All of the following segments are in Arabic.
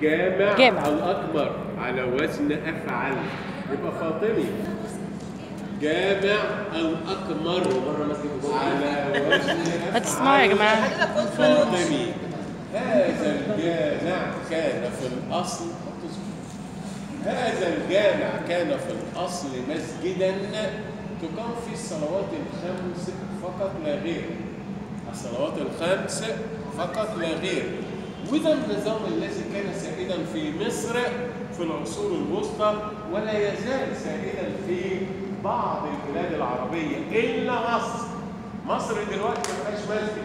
جامع, جامع. الأكبر على وزن أفعل. يبقى فاطمي. جامع الأكمر على وزن أفعل هتسمعوا يا جماعة. فاطمي. هذا الجامع كان في الأصل. هذا الجامع كان في الأصل مسجدا تقام فيه الصلوات الخمس فقط لا غير. الصلوات الخمس فقط لا غير. وده النظام الذي كان سائدا في مصر في العصور الوسطى ولا يزال سائدا في بعض البلاد العربية إلا مصر مصر دلوقتي ما فيهاش مسجد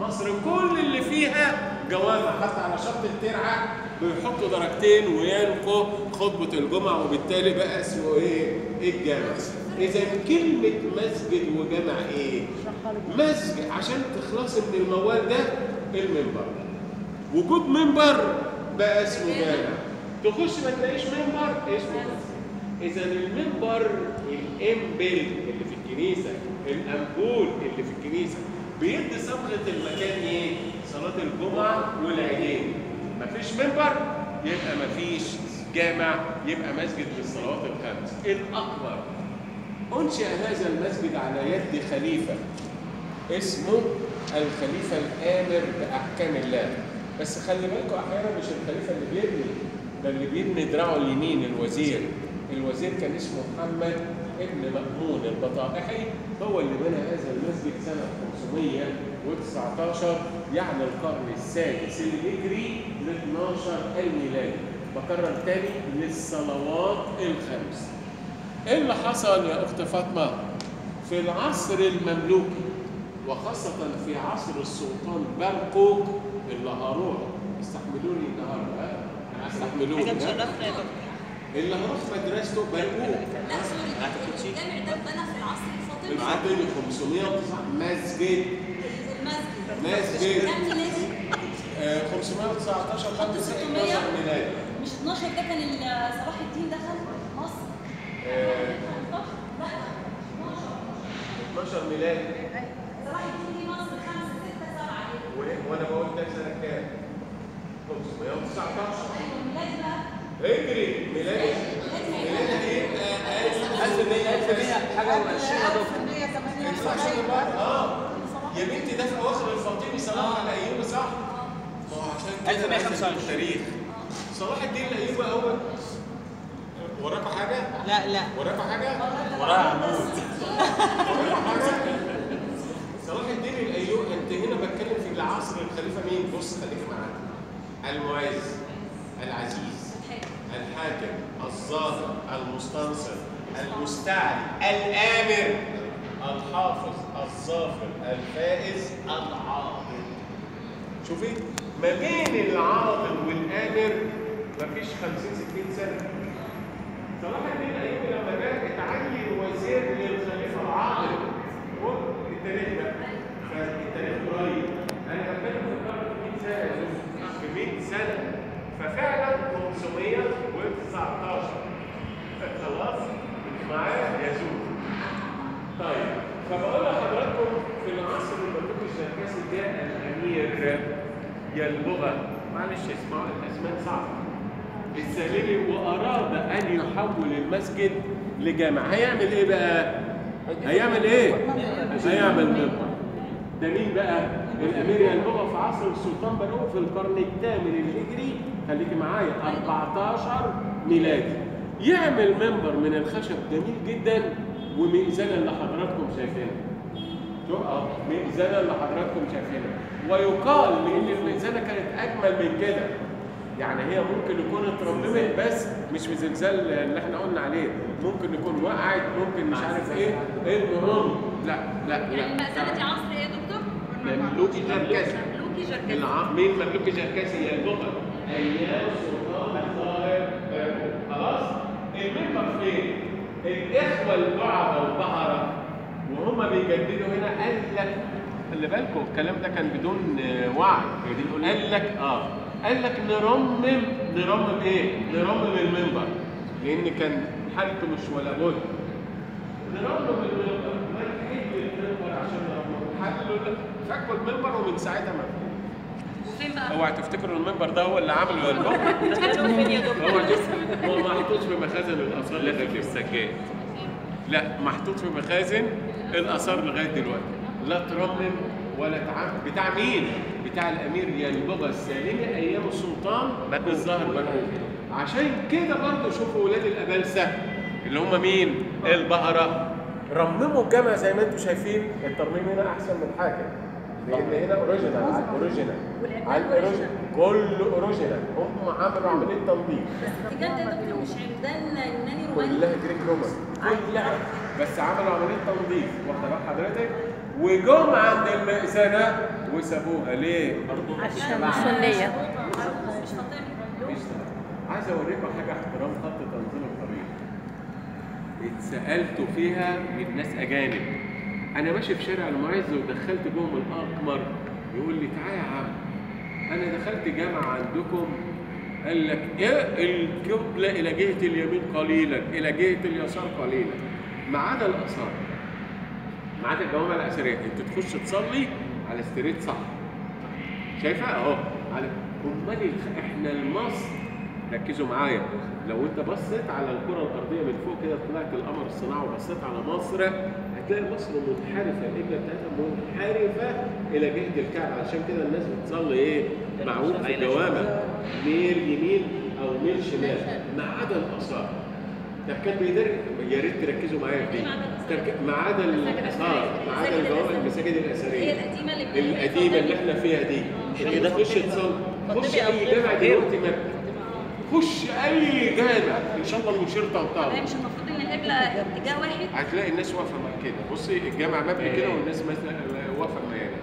مصر كل اللي فيها جوامع حتى على شط الترعة بيحطوا درجتين وينقوا خطبة الجمعة وبالتالي بقى اسمه إيه؟ الجامع. إذا كلمة مسجد وجامع إيه؟ مسجد عشان تخلصي من الموال ده المنبر. وجود منبر بقى اسمه جامع. تخش ما تلاقيش منبر اسمه. إذا المنبر الإمبل اللي في الكنيسة الامبول اللي في الكنيسة بيدي صبغة المكان إيه؟ صلاة الجمعة والعيدين. مفيش منبر يبقى مفيش جامع يبقى مسجد للصلوات الخمس. الأكبر أنشئ هذا المسجد على يد خليفة اسمه الخليفة الآمر بأحكام الله. بس خلي بالكم أحيانا مش الخليفة اللي بيبني ده اللي بيبني دراعه اليمين الوزير. الوزير كان اسمه محمد ابن مأمون البطائحي هو اللي بنى هذا المسجد سنة 519 يعني القرن السادس الهجري ل 12 الميلادي بكرر تاني للصلوات الخمس. إيه اللي حصل يا اخت فاطمة؟ في العصر المملوكي وخاصة في عصر السلطان برقوق اللي هروح استحملوني النهارده ها؟ أستحملوني. يا دكتور. اللي هروح مدرسته برقوق لا سوري الجامع ده اتبنى في العصر الفاطمي. الفاطمي 509 مسجد مسجد مسجد كان في نادي آه، 519 حط لغايه 600 12 ميلادي. مش 12 ده كان صلاح الدين دخل مصر؟ آه، لا. 12 12 ميلادي صلاح الدين دي مصر 5 6 7 و- وأنا بقول ده سنه كام؟ 519 الميلاد بقى اجري ميلادي ميلادي يبقى 1100 حاجة و20 دكتور آه يا بنتي ده في اواخر الفاطمي صلاح الايوبي صح؟ ما هو عشان كده 1125. لازم التاريخ صلاح الدين الايوبي اول وراكوا حاجة؟ لا لا وراكوا حاجة؟ وراها عمود؟ صلاح الدين الايوبي انت هنا بتكلم في العصر الخليفة مين؟ بص خليك معانا المعز العزيز الحاكم. الظاهر المستنصر المستعلي الآمر الحافظ الظافر الفائز العاضل شوفي ما بين العاضل والآمر مفيش 50 60 سنة. صلاح الدين الايوبي لما جاء اتعين وزير للخليفة العاضل التاريخ ده. فالتاريخ قريب. أنا بتكلم في القرن 100 سنه في 100 سنة ففعلا 519 خلاص معايا يزول. طيب فبقول لحضراتكم في العصر المملوكي الشركاسي جاء الأمير ينبغى معلش اسمعوا الأسماء صعبة. السالمي وأراد أن يحول المسجد لجامع. هيعمل إيه بقى؟ هيعمل إيه؟ هيعمل منبر ده مين بقى؟ الأمير ينبغى في عصر السلطان بنو في القرن الثامن الهجري خليكي معايا 14 ميلادي. يعمل منبر من الخشب جميل جدا ومئذنه اللي حضراتكم شايفينها تقف مئذنه اللي حضراتكم شايفينها ويقال إن المئذنه كانت أجمل من كده. يعني هي ممكن يكون اترممت بس مش في زلزال اللي إحنا قلنا عليه. ممكن يكون وقعت ممكن مش عارف إيه المهم. لا لا يعني لا. المأذنة دي عصر إيه يا دكتور؟ مملوكي مملوكي جركسي الع... مين مملوكي جركسي هي اللغة أيام سلطان الظاهر. خلاص؟ المنبر فين؟ الإخوة البعض والبهرة. وهم بيجددوا هنا. قال لك خلي بالكم الكلام ده كان بدون وعي. قال لك آه. قال لك نرمم نرمم إيه؟ نرمم المنبر لأن كان حالته مش ولا بد. نرمم المنبر ما نحل المنبر عشان نرمم حلوا فكوا المنبر ومن ساعتها ما فيه فين بقى؟ اوعى تفتكروا المنبر ده هو اللي عمله ولا هو؟ هو محطوط في مخازن الآثار لغاية في السجاد لا محطوط في مخازن الآثار لغاية دلوقتي. لا ترمم ولا تعب بتاع مين؟ بتاع الأمير ينبغى السالمي أيام السلطان الظاهر بنوه. عشان كده برضه شوفوا ولاد الابلسه اللي هم مين؟ البهره رمموا الجامع زي ما أنتم شايفين. الترميم هنا أحسن من حاجة. لأن هنا original على ال original على ال original كله original هم عملوا عملية تنظيف. بجد يا دكتور مش عمدان يوناني روماني. كلها Greek Roman كلها. بس عملوا عملية تنظيف. واخدة بال حضرتك؟ وجم عند المئذنه وسابوها. ليه؟ برضه عشان سنية مش عايز اوريكم حاجة احترام خط تنظيم الطريق. اتسالت فيها من ناس أجانب. أنا ماشي في شارع المعز ودخلت جوهم الأقمر. يقول لي تعالى يا عم. أنا دخلت جامعة عندكم. قال لك إيه؟ القبلة إلى جهة اليمين قليلا إلى جهة اليسار قليلا. ما عدا الآثار. ما عدا الجوامع الأثرية. أنت تخش تصلي على ستريت صح. شايفها؟ أهو. على أمال الخ- إحنا المصر ركزوا معايا. لو أنت بصيت على الكرة الأرضية من فوق كده طلعت القمر الصناعي وبصيت على مصر هتلاقي مصر منحرفة القبله بتاعتها منحرفة إلى جهة الكعبة. عشان كده الناس بتصلي إيه؟ معوج في الجوامع. ميل يمين أو ميل شمال. ما عدا الآثار. طب كان يا ريت تركزوا معايا في دي. ما عدا الآثار. ما عدا الجوامع المساجد الأثرية. القديمة اللي اللي إحنا فيها دي. انت تخش تصلي خش أي جامع دلوقتي مكه خش أي جامع إن شاء الله المشير هي القبلة اتجاه واحد؟ هتلاقي الناس واقفة مع كده. بصي الجامع مبني كده والناس مثلا واقفة مياله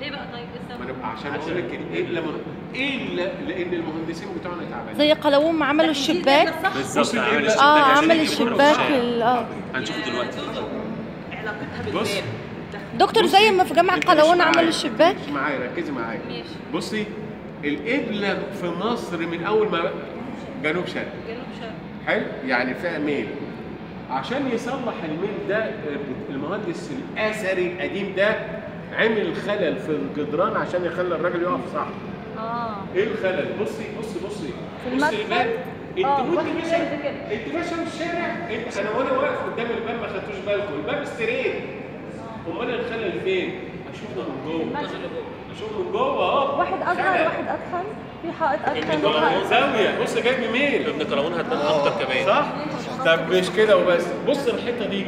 ليه بقى؟ طيب ما؟ نبقى عشان أقول لك الا من الا لأن المهندسين بتوعنا تعبانين. زي قلاوون ما عملوا الشباك بصي عامل القبلة- الشباك. آه عمل الشباك آه. هنشوفه دلوقتي. علاقتها بص. دكتور زي ما في جامع انت مش قلاوون. عملوا الشباك. مش معايا ركزي معايا. ماشي. بصي القبلة في مصر من أول ما جنوب شرق. جنوب شرق. حلو؟ يعني فيها ميل. عشان يصلح الميل ده المهندس الآثري القديم ده عمل خلل في الجدران عشان يخلي الراجل يقف صح. آه. إيه الخلل؟ بصي بصي بصي. في بصي؟ الباب. انت آه، وانت واحد ماشي. انت ماشي في الشارع انت أنا وأنا واقف قدام الباب ما خدتوش بالكم. الباب ستريت أمال الخلل فين؟ اشوفه من جوه. اشوفه من جوه أهو. واحد اصغر. واحد اتخن في حائط اتخن زاوية. بص جايب ميل ابن كراون هتبان أكتر كمان. صح؟ طب مش كده وبس. بص الحتة دي.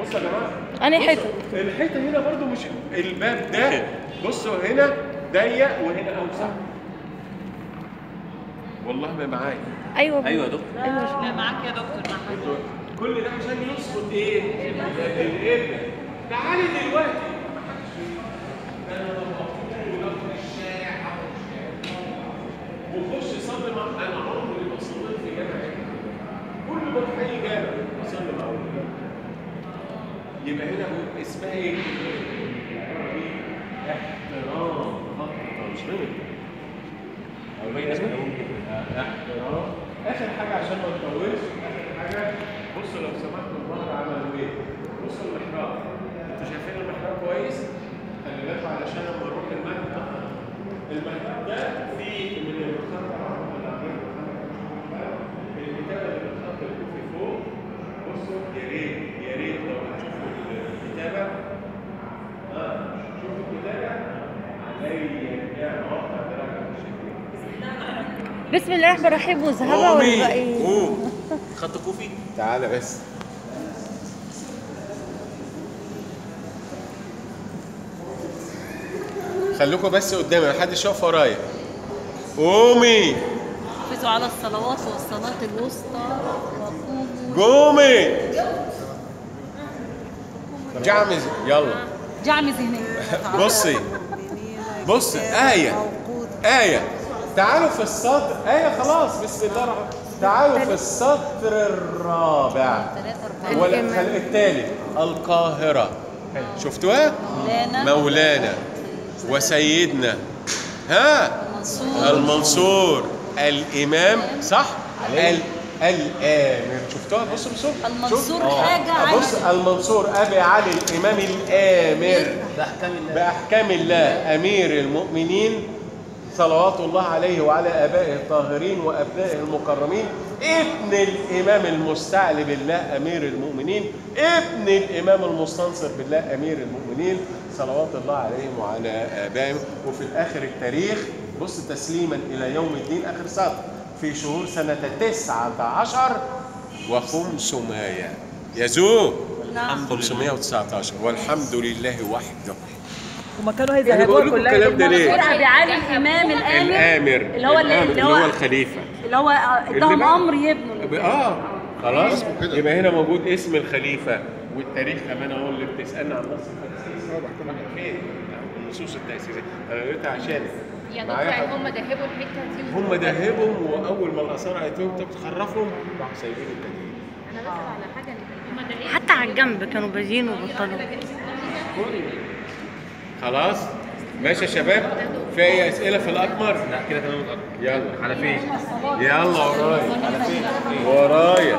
بص يا جماعة. أنهي بص، حتة؟ الحتة هنا برضو مش الباب ده. بصوا هنا ضيق وهنا أوسع. والله ما معايا. أيوه. أيوه يا دكتور. لا معاك يا دكتور معاك كل ده عشان يظبط إيه؟ القبله تعالي دلوقتي وخش صلي مع أنا عمري ما صليت في جامع كل ما أروح اي جامع اصلي مع أولاد. يبقى هنا اسمها إيه؟ احترام خط تنظيم أو بين احترام اخر حاجة عشان ما نطولش اخر حاجة بصوا لو سمحتوا الظهر عملوا إيه؟ بصوا المحراب أنتوا شايفين المحراب كويس؟ خلي بالكم علشان لما نروح المكتب المحراب ده فيه من الخط الكتابه اللي بالخط الكوفي فوق بصوا يا ريت يا ريت لو هتشوفوا الكتابه آه شوفوا الكتابه عليا يا مواقع درجه بسم الله الرحمن الرحيم وذهبا والباقي قوم. خط كوفي؟ تعالى بس. خليكم بس قدامي محدش يقف ورايا. قومي. حافظوا على الصلوات والصلاة الوسطى. قومي. جعمز يلا. جعم ذهنية بصي بص آية آية. تعالوا في السطر. آية خلاص بسم الله الرحمن تعالوا في السطر الرابع. التالي. القاهرة. شفتوها؟ مولانا. مولانا. وسيدنا. ها؟ منصور المنصور. الإمام. صح؟ ال الآمر. شفتوها؟ بصوا بصوا المنصور شوف. حاجة آه، بص. المنصور أبي علي الإمام الآمر. بأحكام الله. بأحكام الله. أمير المؤمنين. صلوات الله عليه وعلى آبائه الطاهرين وأبنائه المكرمين. ابن الإمام المستعلي بالله أمير المؤمنين. ابن الإمام المستنصر بالله أمير المؤمنين. صلوات الله عليهم وعلى آبائهم. وفي الآخر التاريخ بص تسليما إلى يوم الدين آخر سطر. في شهور سنة تسعة عشر وخمسمائة يزوج 519 والحمد لله وحده. هما كانوا يعني بقول لكم كلها الكلام ده ليه؟ بعالي الإمام الأمر الأمر اللي هو الآمر، اللي هو الخليفة اللي هو اداهم بقى- أمر يبنوا آه خلاص. يبقى هنا موجود اسم الخليفة والتاريخ كمان اهو اللي بتسألنا عن نص التاسيس فين؟ النصوص التاسيسيه أنا عشان يا يعني؟ هم دهبوا الحتة دي هم دهبهم وأول ما الآثار قالتهم انت بتخرفهم راحوا سايبين التدريب أنا بسال على حاجة حتى على الجنب كانوا بادين وبطلوا خلاص؟ ماشي يا شباب. في أي أسئلة في الأقمر؟ لا كده تمام. الاقمر يلا. على فين؟ يلا ورايا. على فين؟ ورايا.